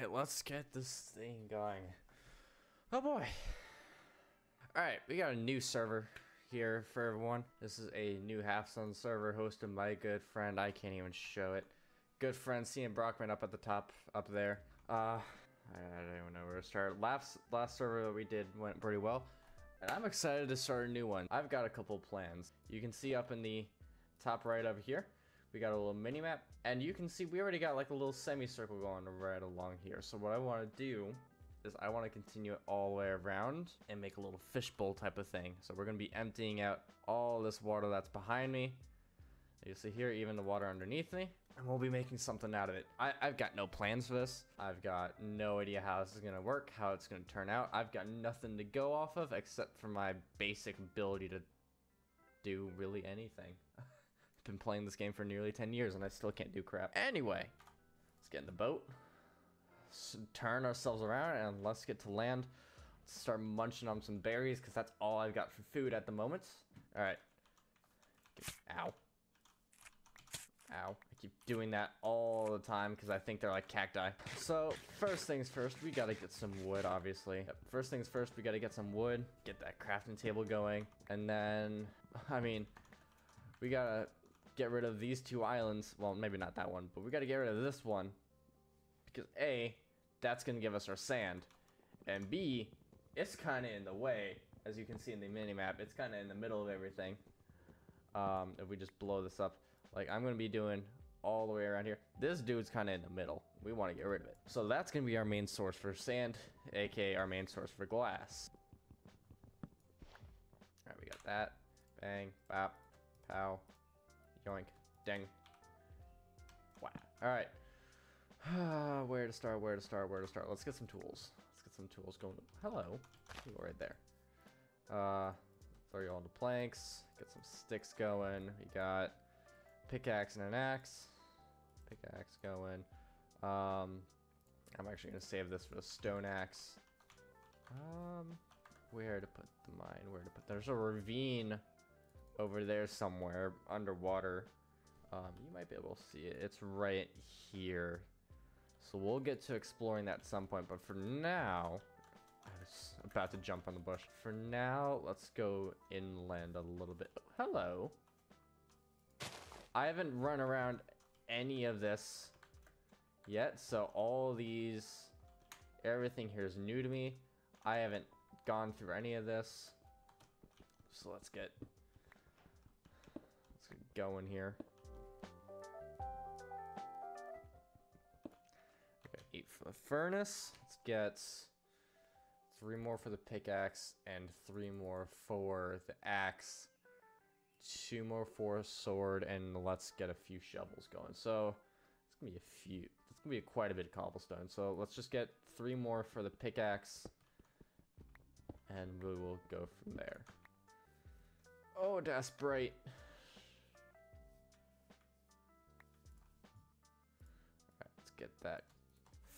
Alright, let's get this thing going. Oh boy. Alright, we got a new server here for everyone. This is a new Halfsun server hosted by a good friend. I can't even show it. Good friend, Cian Brockman up at the top, up there. Uh, I don't even know where to start. Last, last server that we did went pretty well. And I'm excited to start a new one. I've got a couple plans. You can see up in the top right over here, we got a little mini map, and you can see we already got like a little semicircle going right along here. So what I want to do is I want to continue it all the way around and make a little fishbowl type of thing. So we're going to be emptying out all this water that's behind me. You see here, even the water underneath me, and we'll be making something out of it. I, have got no plans for this. I've got no idea how this is going to work, how it's going to turn out. I've got nothing to go off of except for my basic ability to do really anything. been playing this game for nearly 10 years and I still can't do crap. Anyway, let's get in the boat, turn ourselves around, and let's get to land. Let's start munching on some berries because that's all I've got for food at the moment. All right. Ow. Ow. I keep doing that all the time because I think they're like cacti. So, first things first, we gotta get some wood, obviously. Yep. First things first, we gotta get some wood, get that crafting table going, and then, I mean, we gotta get rid of these two islands. Well, maybe not that one, but we got to get rid of this one. Because A, that's going to give us our sand. And B, it's kind of in the way. As you can see in the mini-map, it's kind of in the middle of everything. Um, if we just blow this up. Like, I'm going to be doing all the way around here. This dude's kind of in the middle. We want to get rid of it. So that's going to be our main source for sand, aka our main source for glass. Alright, we got that. Bang, bop, pow, Yoink. Dang. Wow. Alright. where to start, where to start, where to start. Let's get some tools. Let's get some tools going. Hello. You right there. Uh, throw you all the planks. Get some sticks going. We got pickaxe and an axe. Pickaxe going. Um, I'm actually going to save this for the stone axe. Um, where to put the mine? Where to put... There's a ravine over there somewhere underwater. Um, you might be able to see it. It's right here. So we'll get to exploring that at some point. But for now, I was about to jump on the bush. For now, let's go inland a little bit. Oh, hello. I haven't run around any of this yet. So all these, everything here is new to me. I haven't gone through any of this. So let's get Let's get going here. Okay, eight for the furnace. Let's get three more for the pickaxe and three more for the axe. Two more for a sword, and let's get a few shovels going. So it's gonna be a few. It's gonna be quite a bit of cobblestone. So let's just get three more for the pickaxe, and we will go from there. Oh, that's get that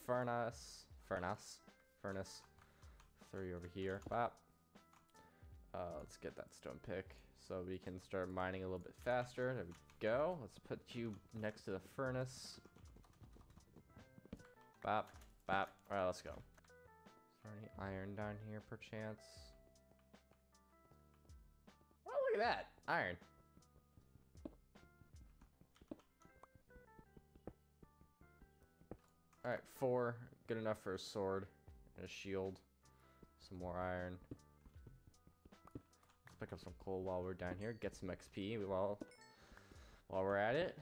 furnace, furnace, furnace, three over here. Bop. Uh, let's get that stone pick so we can start mining a little bit faster. There we go. Let's put you next to the furnace. Bop, bop. All right, let's go. Is there any iron down here, perchance? Oh, look at that. Iron. Alright, four. Good enough for a sword and a shield. Some more iron. Let's pick up some coal while we're down here. Get some XP while, while we're at it.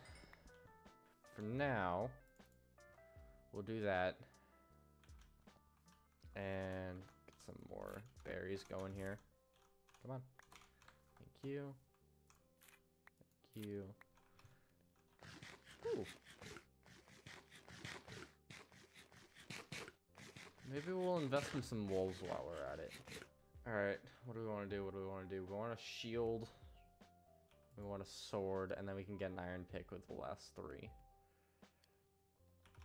For now, we'll do that. And get some more berries going here. Come on. Thank you. Thank you. Ooh. Maybe we'll invest in some wolves while we're at it. Alright, what do we want to do? What do we want to do? We want a shield. We want a sword, and then we can get an iron pick with the last three.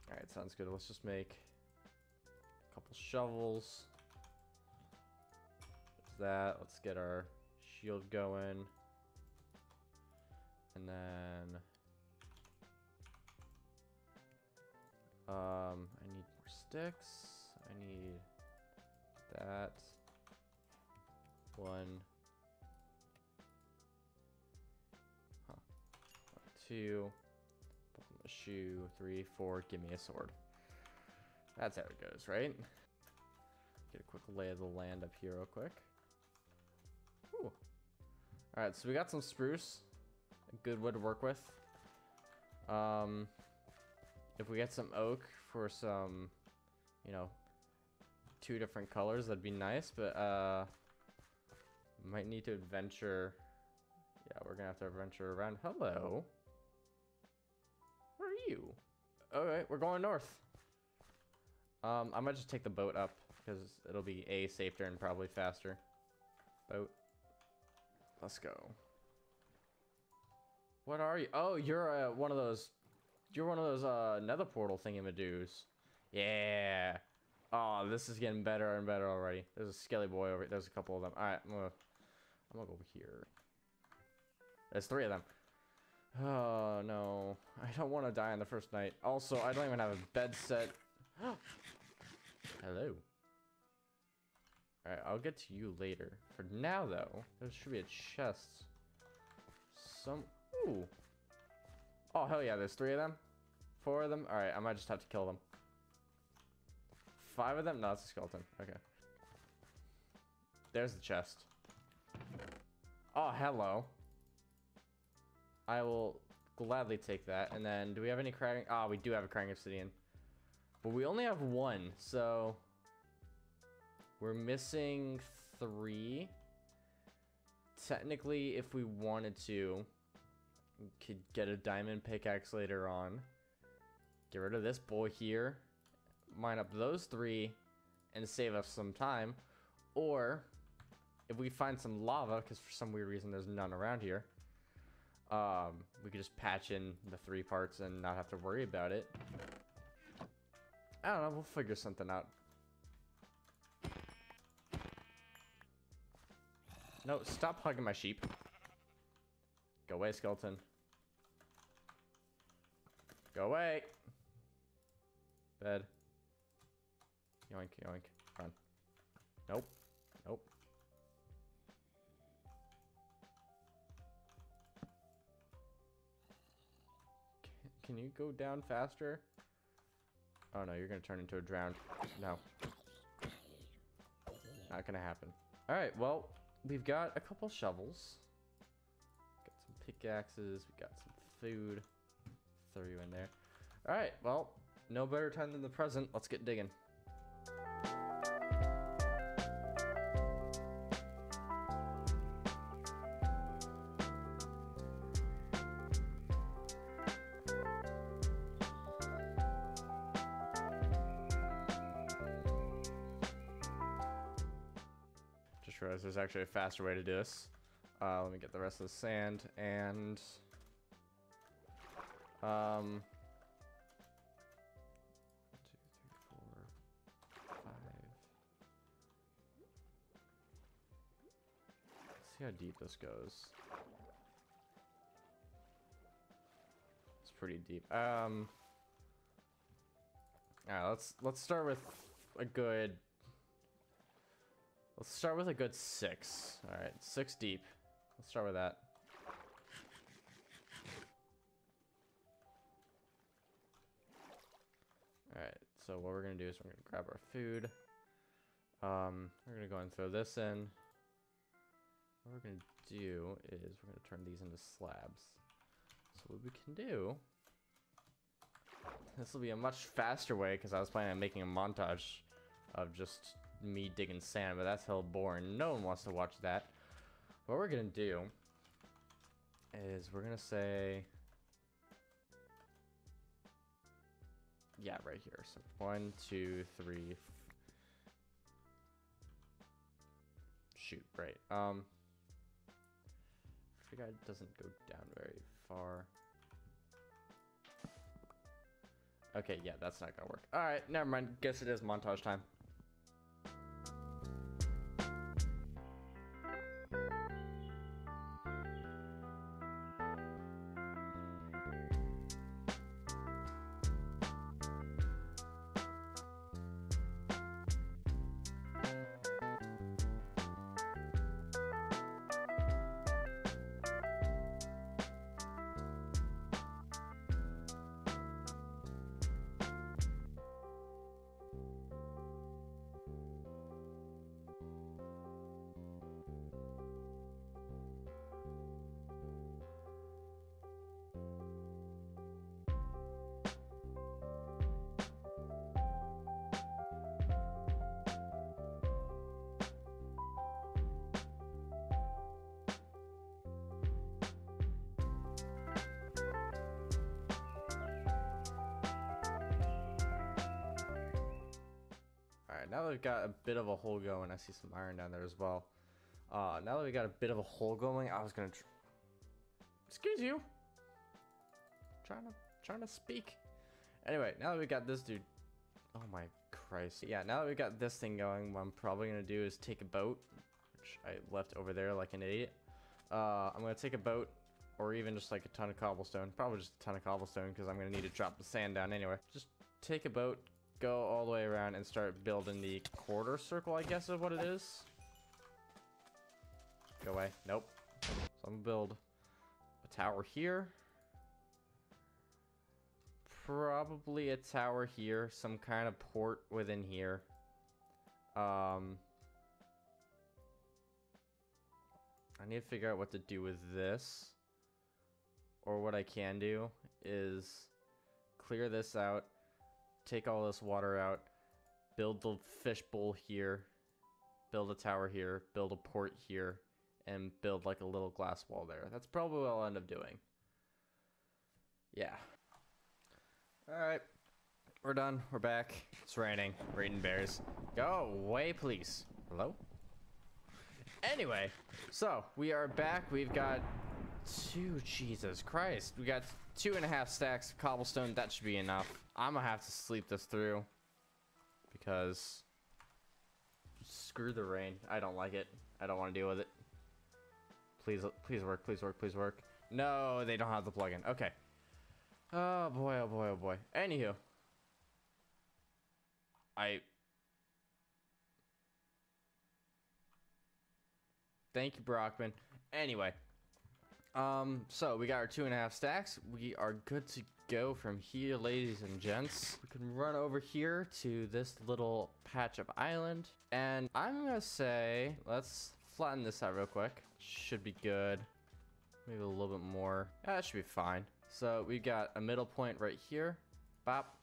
Alright, sounds good. Let's just make a couple shovels. There's that. Let's get our shield going. And then... Um, I need more sticks. I need that. One. Huh. One, two. A shoe. Three, four. Give me a sword. That's how it goes, right? Get a quick lay of the land up here real quick. Ooh. Alright, so we got some spruce. A good wood to work with. Um, if we get some oak for some, you know, two different colors, that'd be nice, but, uh, might need to adventure. Yeah, we're gonna have to adventure around. Hello. Where are you? Alright, we're going north. Um, I might just take the boat up because it'll be A, safer and probably faster. Boat. Let's go. What are you? Oh, you're uh, one of those. You're one of those uh, nether portal thingamadoos. Yeah. Oh, this is getting better and better already. There's a skelly boy over. There's a couple of them. All right, I'm gonna. I'm gonna go over here. There's three of them. Oh no, I don't want to die on the first night. Also, I don't even have a bed set. Hello. Alright, I'll get to you later. For now, though, there should be a chest. Some... Ooh. Oh, hell yeah, there's three of them? Four of them? Alright, I might just have to kill them. Five of them? No, it's a skeleton. Okay. There's the chest. Oh, hello. I will gladly take that. And then, do we have any crying? Ah, oh, we do have a crying obsidian. But we only have one, so... We're missing three. Technically, if we wanted to, we could get a diamond pickaxe later on. Get rid of this boy here. Mine up those three and save us some time. Or, if we find some lava, because for some weird reason there's none around here, um, we could just patch in the three parts and not have to worry about it. I don't know, we'll figure something out. No, stop hugging my sheep. Go away, skeleton. Go away. Bed. Yoink, yoink. Run. Nope. Nope. Can, can you go down faster? Oh no, you're gonna turn into a drowned. No. Not gonna happen. Alright, well, we've got a couple shovels. Got some pickaxes, we got some food. Throw you in there. Alright, well, no better time than the present. Let's get digging. Just realized there's actually a faster way to do this. Uh, let me get the rest of the sand and um how deep this goes. It's pretty deep. Um Alright, let's let's start with a good Let's start with a good six. Alright, six deep. Let's start with that. Alright, so what we're gonna do is we're gonna grab our food. Um, we're gonna go and throw this in. We're gonna do is we're gonna turn these into slabs. So what we can do, this will be a much faster way because I was planning on making a montage of just me digging sand, but that's hell boring. No one wants to watch that. What we're gonna do is we're gonna say yeah right here so one two three shoot right um It doesn't go down very far. Okay yeah that's not gonna work. All right never mind. Guess it is montage time now that we've got a bit of a hole going, I see some iron down there as well. Uh, now that we got a bit of a hole going, I was gonna. Excuse you. Trying to trying to speak. Anyway, now that we got this dude. Oh my Christ. Yeah, now that we got this thing going, what I'm probably gonna do is take a boat, which I left over there like an idiot. Uh, I'm gonna take a boat, or even just like a ton of cobblestone. Probably just a ton of cobblestone because I'm gonna need to drop the sand down anyway. Just take a boat, go all the way around, and start building the quarter circle. I guess of what it is. Go away. Nope. So I'm gonna build a tower here. Probably a tower here, some kind of port within here. Um, I need to figure out what to do with this. Or what I can do is clear this out, take all this water out, build the fishbowl here, build a tower here, build a port here, and build like a little glass wall there. That's probably what I'll end up doing. Yeah. Alright. We're done. We're back. It's raining. We're bears. Go away, please. Hello? Anyway, so we are back. We've got two. Jesus Christ. We got two and a half stacks of cobblestone. That should be enough. I'm gonna have to sleep this through because screw the rain. I don't like it. I don't want to deal with it. Please, please work. Please work. Please work. No, they don't have the plugin. Okay. Oh boy. Oh boy. Oh boy. Anywho, I Thank you, Brockman. Anyway, um, so we got our two and a half stacks. We are good to go from here, ladies and gents. We can run over here to this little patch of island. And I'm gonna say, let's flatten this out real quick. Should be good. Maybe a little bit more. Yeah, that should be fine. So we got a middle point right here. Bop.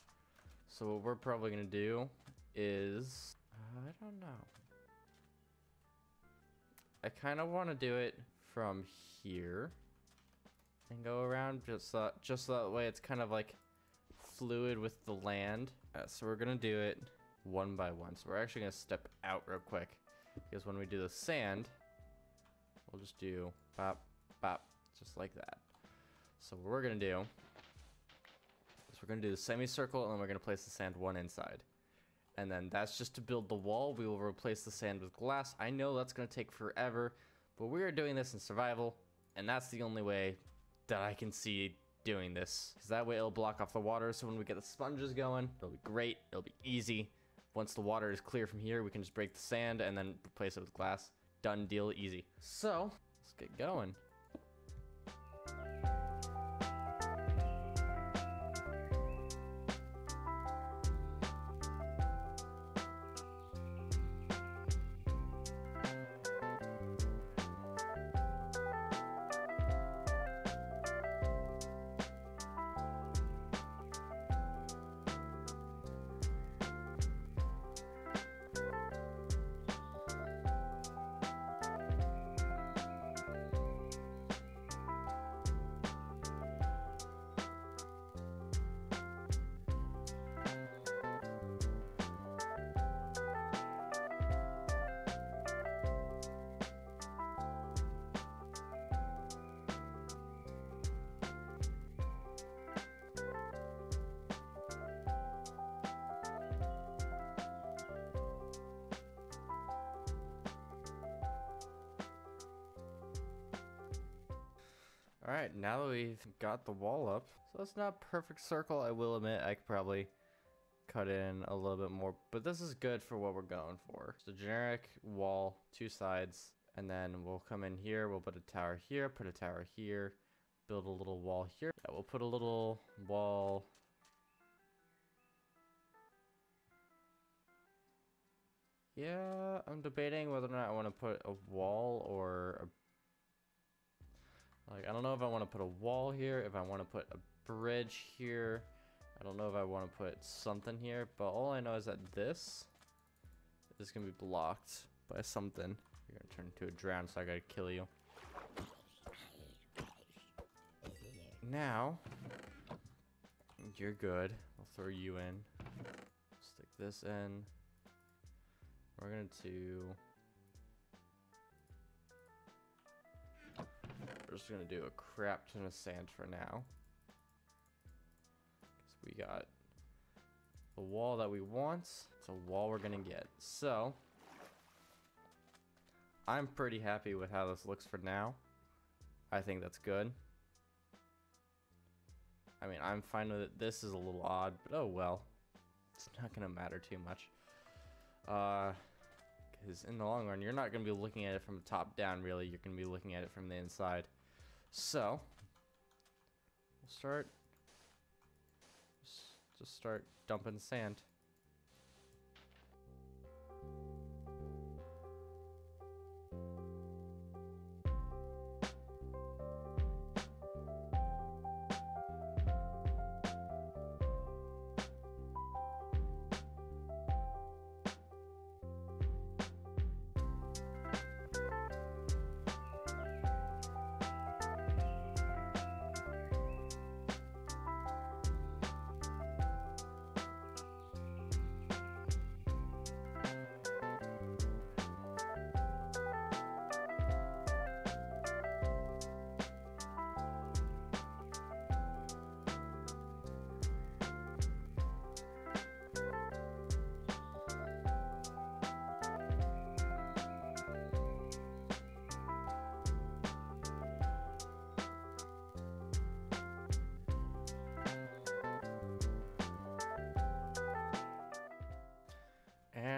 So what we're probably gonna do is, I don't know. I kind of want to do it from here and go around just that just that way it's kind of like fluid with the land. Uh, so we're gonna do it one by one. So we're actually gonna step out real quick because when we do the sand, we'll just do pop, pop, just like that. So what we're gonna do is we're gonna do the semicircle and then we're gonna place the sand one inside and then that's just to build the wall. We will replace the sand with glass. I know that's to take forever, but we are doing this in survival, and that's the only way that I can see doing this. Because that way it'll block off the water, so when we get the sponges going, it'll be great, it'll be easy. Once the water is clear from here, we can just break the sand and then replace it with glass. Done deal, easy. So, let's get going. Alright, now that we've got the wall up, so it's not perfect circle, I will admit, I could probably cut in a little bit more, but this is good for what we're going for. So generic wall, two sides, and then we'll come in here, we'll put a tower here, put a tower here, build a little wall here. Yeah, we'll put a little wall Yeah, I'm debating whether or not I want to put a wall or a like, I don't know if I want to put a wall here, if I want to put a bridge here. I don't know if I want to put something here, but all I know is that this is going to be blocked by something. You're going to turn into a drown, so I got to kill you. Now, you're good. I'll throw you in. Stick this in. we're gonna do. We're just gonna do a crap ton of sand for now. Cause we got the wall that we want. It's a wall we're gonna get. So I'm pretty happy with how this looks for now. I think that's good. I mean, I'm fine with it. This is a little odd, but oh well. It's not gonna matter too much. Uh, because in the long run, you're not gonna be looking at it from top down, really. You're gonna be looking at it from the inside. So, we'll start. Just, start dumping sand.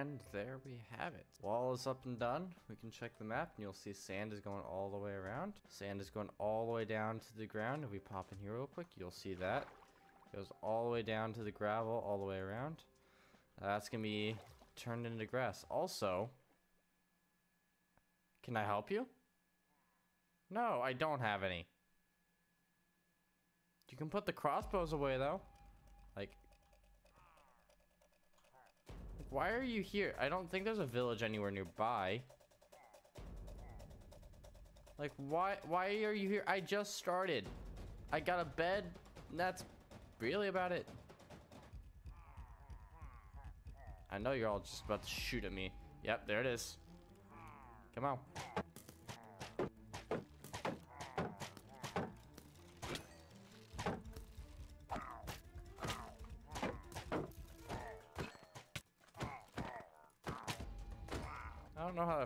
And there we have it. Wall is up and done. We can check the map and you'll see sand is going all the way around. Sand is going all the way down to the ground. If we pop in here real quick, you'll see that. Goes all the way down to the gravel, all the way around. that's going to be turned into grass. Also, can I help you? No, I don't have any. You can put the crossbows away though. Why are you here? I don't think there's a village anywhere nearby. Like, why why are you here? I just started. I got a bed. that's really about it. I know you're all just about to shoot at me. Yep, there it is. Come on.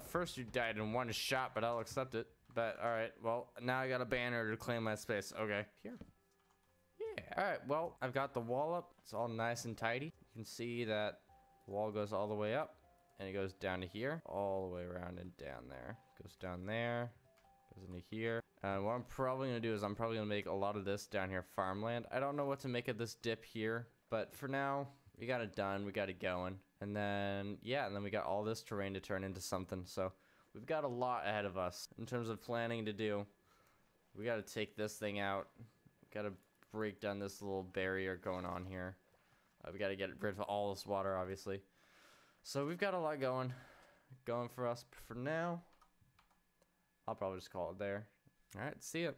First you died in one shot, but I'll accept it. But alright, well, now I got a banner to claim my space. Okay, here. Yeah, alright, well, I've got the wall up. It's all nice and tidy. You can see that the wall goes all the way up and it goes down to here, all the way around and down there. Goes down there, goes into here. And what I'm probably gonna do is I'm probably gonna make a lot of this down here farmland. I don't know what to make of this dip here, but for now, we got it done. We got it going. And then, yeah, and then we got all this terrain to turn into something. So we've got a lot ahead of us in terms of planning to do. We got to take this thing out. Got to break down this little barrier going on here. Uh, we got to get rid of all this water, obviously. So we've got a lot going, going for us. For now, I'll probably just call it there. All right, see ya.